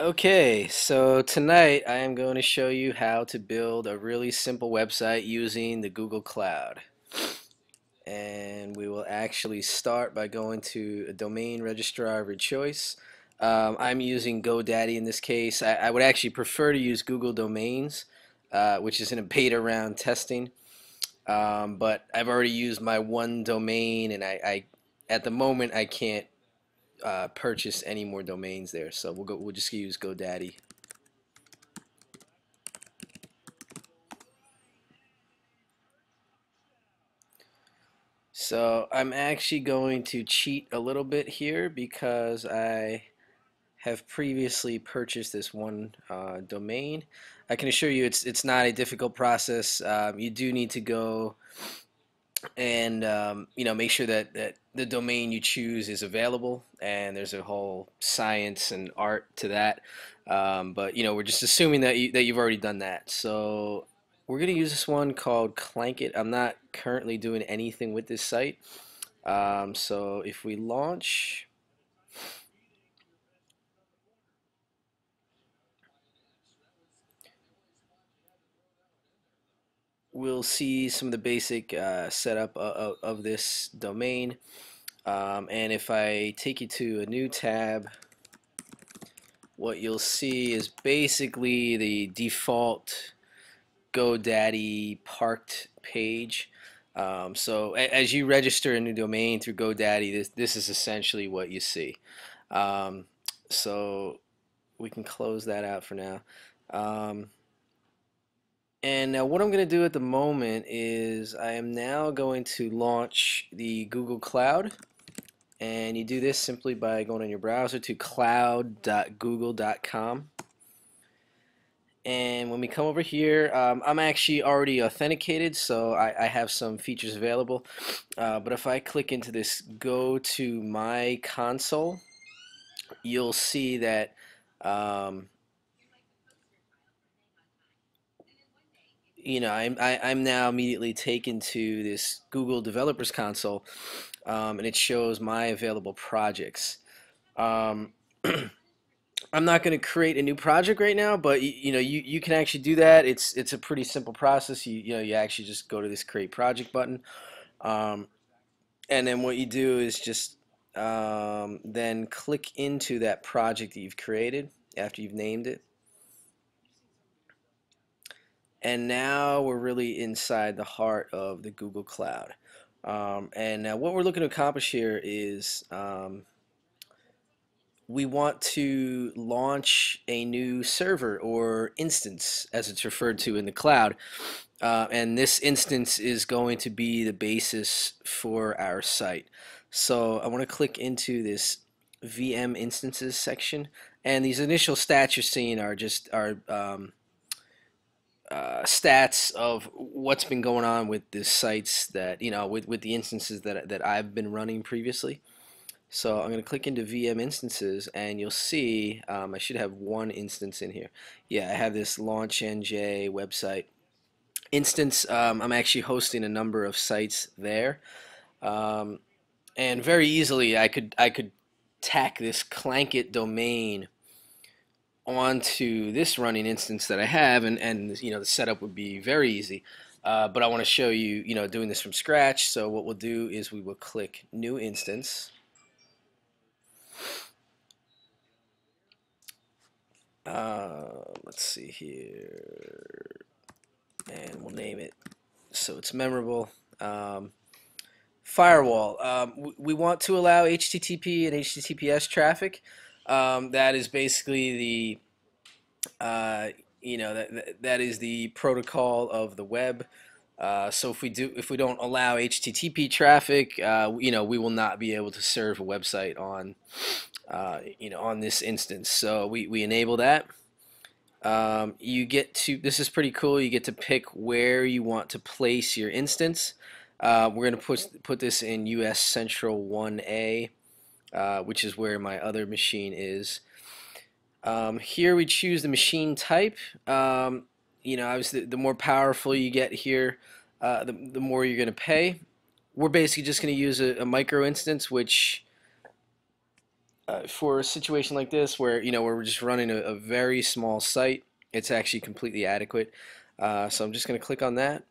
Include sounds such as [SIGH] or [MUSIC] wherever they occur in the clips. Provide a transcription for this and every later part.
Okay, so tonight I am going to show you how to build a really simple website using the Google Cloud. And we will actually start by going to a domain registrar of your choice. Um, I'm using GoDaddy in this case. I, I, would actually prefer to use Google Domains, uh, which is in a beta round testing. Um, but I've already used my one domain, and I, I at the moment I can't uh, purchase any more domains there. So we'll go. We'll just use GoDaddy. So I'm actually going to cheat a little bit here because I have previously purchased this one uh, domain. I can assure you it's it's not a difficult process. Um, you do need to go and um, you know make sure that, that the domain you choose is available and there's a whole science and art to that. Um, but you know we're just assuming that, you, that you've already done that. So we're gonna use this one called Clankit I'm not currently doing anything with this site. Um, so if we launch we'll see some of the basic uh, setup of, of, this domain. Um, and if I take you to a new tab, what you'll see is basically the default GoDaddy parked page. Um, so as you register a new domain through GoDaddy, this, this is essentially what you see. Um, so we can close that out for now. Um, and now what I'm going to do at the moment is I am now going to launch the Google Cloud. And you do this simply by going on your browser to cloud.google.com. And when we come over here, um, I'm actually already authenticated, so I, I have some features available. Uh, but if I click into this Go to My Console, you'll see that um, you know, I'm I, am i am now immediately taken to this Google Developers Console, um, and it shows my available projects. Um, [CLEARS THROAT] I'm not going to create a new project right now, but you, you, know, you, you can actually do that. It's it's a pretty simple process. You you know, you actually just go to this Create Project button, um, and then what you do is just um, then click into that project that you've created after you've named it and now we're really inside the heart of the Google Cloud. Um, and what we're looking to accomplish here is um, we want to launch a new server or instance as it's referred to in the cloud. Uh, and this instance is going to be the basis for our site. So I want to click into this VM instances section and these initial stats you're seeing are just are um, uh, stats of what's been going on with the sites that you know with with the instances that that I've been running previously. So I'm going to click into VM instances and you'll see um, I should have one instance in here. Yeah, I have this LaunchNJ website instance. Um, I'm actually hosting a number of sites there. Um, and very easily I could I could tack this Clankit domain onto this running instance that I have, and, and you know the setup would be very easy. Uh, but I want to show you, you know, doing this from scratch. So what we'll do is we will click New Instance. Uh, let's see here, and we'll name it so it's memorable. Um, firewall. Um, we want to allow HTTP and HTTPS traffic. Um, that is basically the, uh, you know, that, that is the protocol of the web. Uh, so if we do, if we don't allow HTTP traffic, uh, you know, we will not be able to serve a website on, uh, you know, on this instance. So we, we enable that. Um, you get to, this is pretty cool. You get to pick where you want to place your instance. Uh, we're going to put, put this in US Central 1A. Uh, which is where my other machine is. Um, here we choose the machine type. Um, you know, obviously, the, more powerful you get here, uh, the, the more you're going to pay. We're basically just going to use a, a, micro instance, which uh, for a situation like this where you know where we're just running a, a very small site, it's actually completely adequate. Uh, so I'm just going to click on that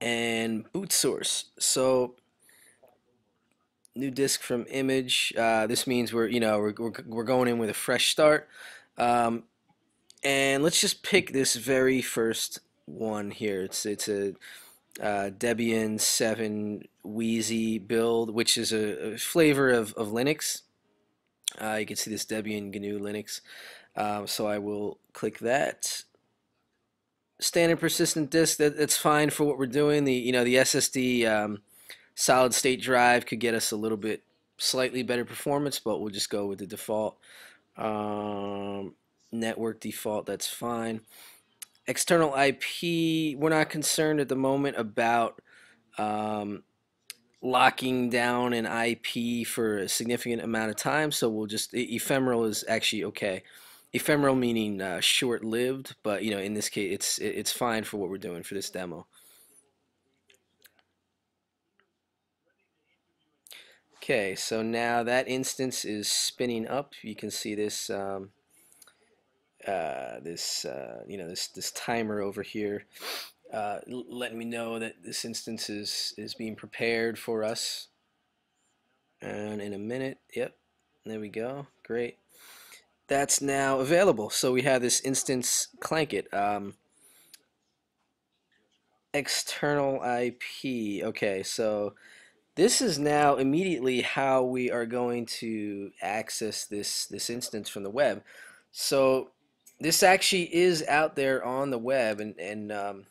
and boot source. So new disk from image. Uh, this means we're you know we're, we're, we're going in with a fresh start. Um, and let's just pick this very first one here. It's it's a uh, Debian 7 Wheezy build, which is a, a flavor of, of Linux. Uh, you can see this Debian GNU Linux. Um, so I will click that. Standard persistent disk, that, that's fine for what we're doing. The you know the SSD um, solid state drive could get us a little bit slightly better performance, but we'll just go with the default. Um, network default, that's fine. External IP, we're not concerned at the moment about um, locking down an IP for a significant amount of time, so we'll just, ephemeral is actually okay. Ephemeral meaning uh, short-lived, but you know, in this case, it's it's fine for what we're doing for this demo. Okay, so now that instance is spinning up. You can see this um, uh, this uh, you know this this timer over here. Uh, letting me know that this instance is is being prepared for us. And in a minute yep there we go great. That's now available. So we have this instance Clankit um, external IP okay so this is now immediately how we are going to access this this instance from the web so this actually is out there on the web, and and um,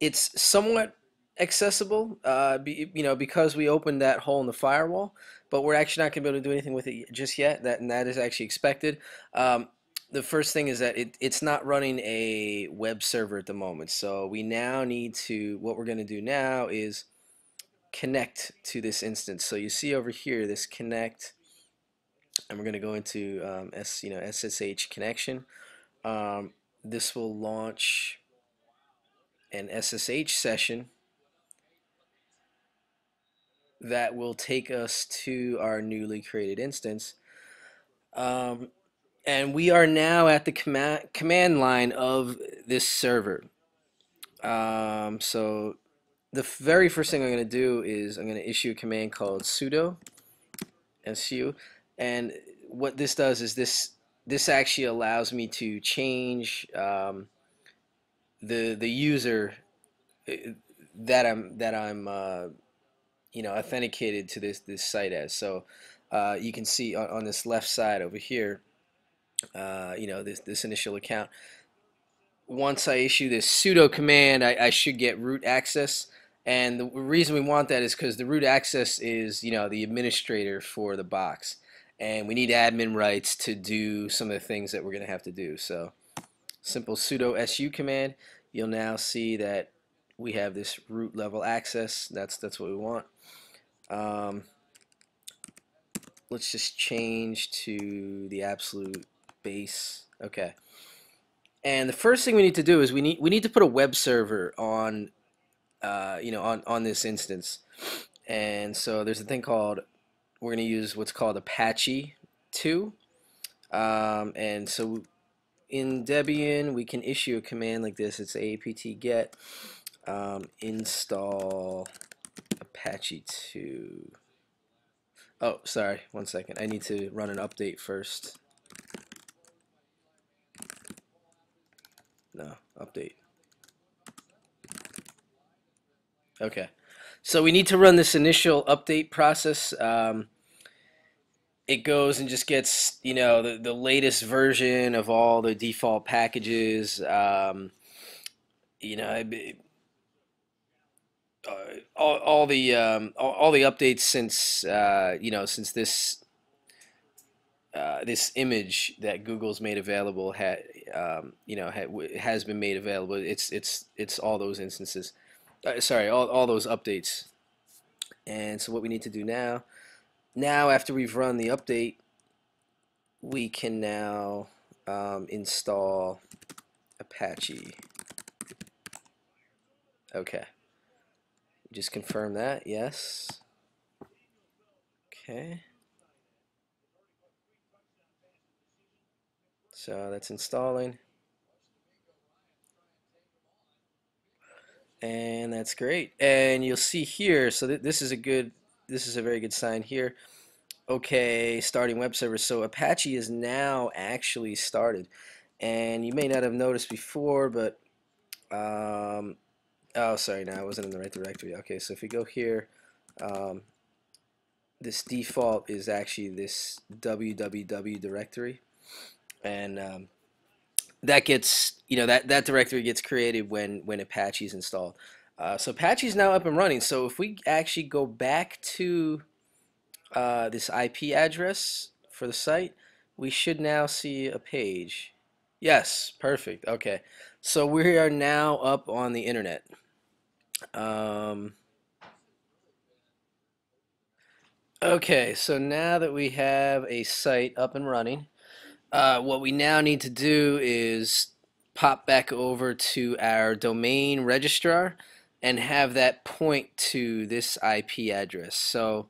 it's somewhat accessible. Uh, be, you know, because we opened that hole in the firewall, but we're actually not going to be able to do anything with it just yet. That and that is actually expected. Um, the first thing is that it, it's not running a web server at the moment. So we now need to, what we're going to do now is connect to this instance. So you see over here, this connect and we're going to go into um, S, you know, SSH connection. Um, this will launch an SSH session that will take us to our newly created instance. Um, and we are now at the command, command line of this server. Um, so the very first thing I'm going to do is I'm going to issue a command called sudo su and what this does is this this actually allows me to change um, the the user uh, that I'm that I'm uh, you know authenticated to this this site as. So uh, you can see on, on, this left side over here uh, you know this this initial account. Once I issue this sudo command I, I should get root access and the reason we want that is because the root access is you know the administrator for the box and we need admin rights to do some of the things that we're going to have to do. So simple sudo su command, you'll now see that we have this root level access. That's that's what we want. Um, let's just change to the absolute base. Okay. And the first thing we need to do is we need we need to put a web server on uh, you know on on this instance. And so there's a thing called we're going to use what's called Apache 2. Um, and so in Debian, we can issue a command like this. It's apt get um, install Apache 2. Oh, sorry, one second. I need to run an update first. No, update. Okay. So we need to run this initial update process. Um, it goes and just gets you know the, the latest version of all the default packages. Um, you know, it, uh, all, all the um, all, all, the updates since uh, you know since this uh, this image that Google's made available had um, you know had, has been made available. It's it's it's all those instances uh, sorry, all, all those updates. And so what we need to do now, now after we've run the update, we can now um, install Apache. Okay. Just confirm that, yes. Okay. So that's installing. And that's great. And you'll see here, so th this is a good, this is a very good sign here. Okay, starting web server. So Apache is now actually started. And you may not have noticed before, but, um, oh, sorry, now I wasn't in the right directory. Okay, so if we go here, um, this default is actually this www directory and um, that gets you know that that directory gets created when when Apache is installed. Uh, so Apache is now up and running. So if we actually go back to uh, this IP address for the site we should now see a page. Yes perfect. Okay. So we are now up on the internet. Um, Okay, so now that we have a site up and running, uh, what we now need to do is pop back over to our domain registrar and have that point to this IP address. So,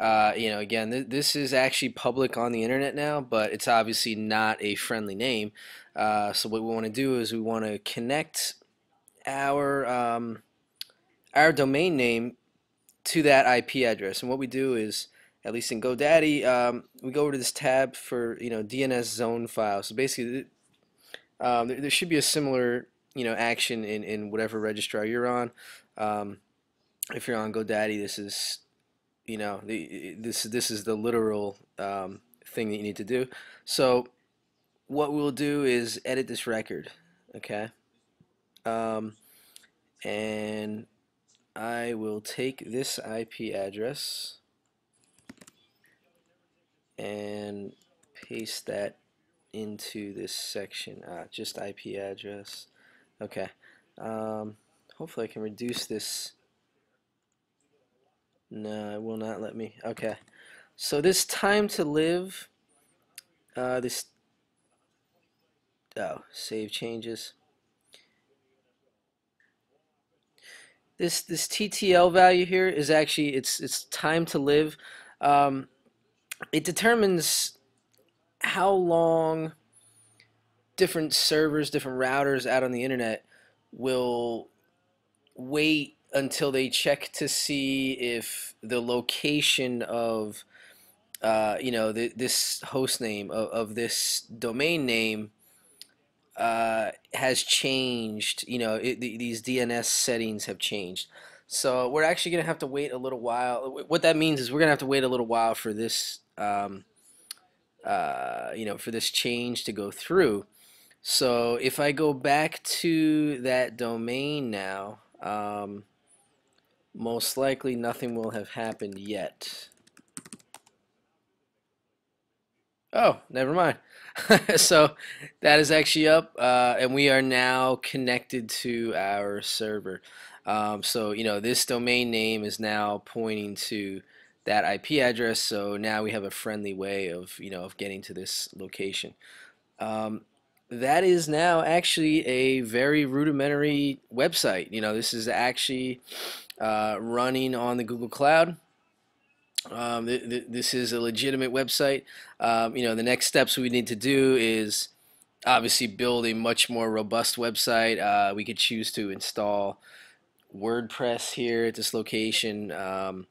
uh, you know, again, th this is actually public on the internet now, but it's obviously not a friendly name. Uh, so what we want to do is we want to connect our um, our domain name to that IP address. And what we do is, at least in GoDaddy, um, we go over to this tab for you know DNS zone files. So basically, um, there, there, should be a similar you know action in in whatever registrar you're on. Um, if you're on GoDaddy, this is you know the, this this is the literal um, thing that you need to do. So what we'll do is edit this record, okay? Um, and I will take this IP address and paste that into this section. Ah, just IP address. Okay. Um, hopefully I can reduce this. No, it will not let me. Okay. So this time to live, uh, this, oh, save changes. this this TTL value here is actually it's it's time to live. Um, it determines how long different servers, different routers out on the internet will wait until they check to see if the location of uh, you know the, this host name of, of this domain name uh, has changed. You know, it, the, these DNS settings have changed. So we're actually going to have to wait a little while. What that means is we're going to have to wait a little while for this, um, uh, you know, for this change to go through. So if I go back to that domain now, um, most likely nothing will have happened yet. Oh, never mind. [LAUGHS] so that is actually up, uh, and we are now connected to our server. Um, so you know this domain name is now pointing to that IP address. So now we have a friendly way of you know of getting to this location. Um, that is now actually a very rudimentary website. You know this is actually uh, running on the Google Cloud. Um, th th this is a legitimate website. Um, you know, the next steps we need to do is obviously build a much more robust website. Uh, we could choose to install WordPress here at this location. Um,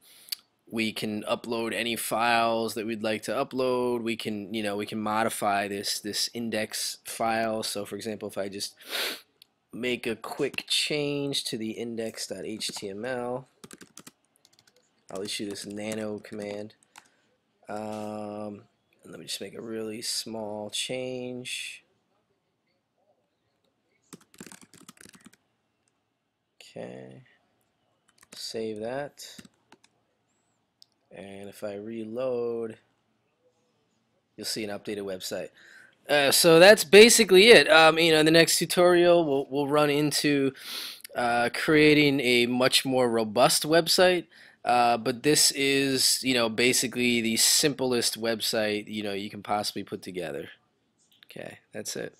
we can upload any files that we'd like to upload. We can, you know, we can modify this this index file. So, for example, if I just make a quick change to the index.html I'll issue this nano command. Um, let me just make a really small change. Okay, save that. And if I reload, you'll see an updated website. Uh, so that's basically it. Um, you know, in the next tutorial, we'll, we'll run into uh, creating a much more robust website. Uh, but this is, you know, basically the simplest website, you know, you can possibly put together. Okay, that's it.